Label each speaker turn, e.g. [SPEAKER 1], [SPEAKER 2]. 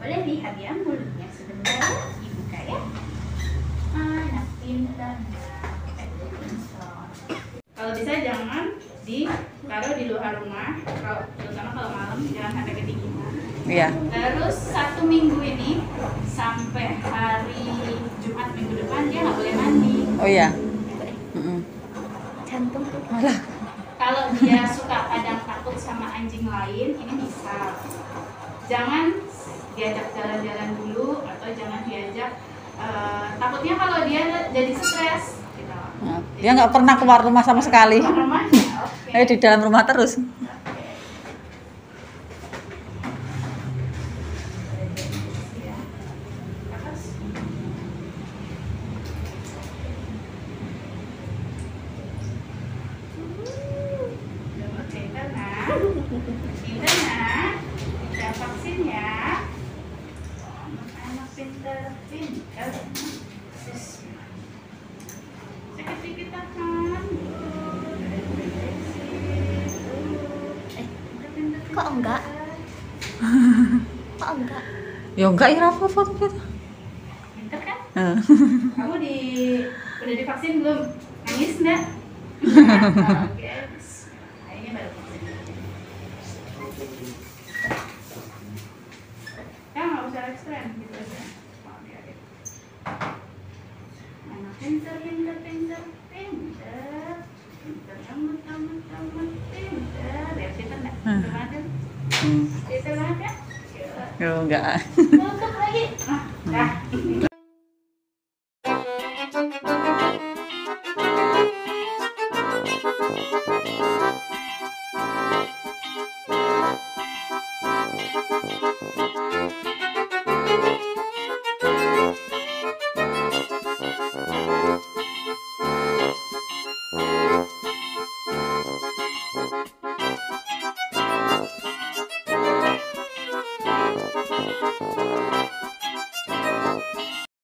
[SPEAKER 1] boleh lihat ya mulutnya sebentar dibuka ya anak pintar kalau bisa jangan ditaruh di luar rumah kalau terutama kalau malam jangan sampai kedinginan
[SPEAKER 2] Iya.
[SPEAKER 1] terus satu minggu ini sampai hari Jumat minggu depan dia nggak boleh mandi
[SPEAKER 2] Oh iya. Mm-mm.
[SPEAKER 3] Jantung tuh.
[SPEAKER 2] Alah.
[SPEAKER 1] kalau dia suka kadang takut sama anjing lain ini bisa jangan diajak jalan-jalan dulu atau jangan diajak eh, takutnya kalau dia jadi stres gitu.
[SPEAKER 2] Nah, Dia nggak pernah keluar rumah sama sekali.
[SPEAKER 1] Rumahnya oke
[SPEAKER 2] Eh di dalam rumah terus.
[SPEAKER 1] Atas. Oke, tenang. Pinter nak. Kita vaksin ya. Anak pinter, pinter. Bismillah. Sakit-sakit tangan.
[SPEAKER 3] Eh, kok enggak? Kok enggak?
[SPEAKER 2] Ya enggak ya apa foto kita.
[SPEAKER 1] Pinter kan?
[SPEAKER 2] Eh.
[SPEAKER 1] Kamu di udah divaksin belum? Nangis enggak? Oke. Kayaknya baru vaksin. Ya nggak usah ekstrim gitu pinter, pinter, pinter, pinter.
[SPEAKER 2] Hmm. Hmm. Ya enggak.
[SPEAKER 1] Tutup lagi. Ah,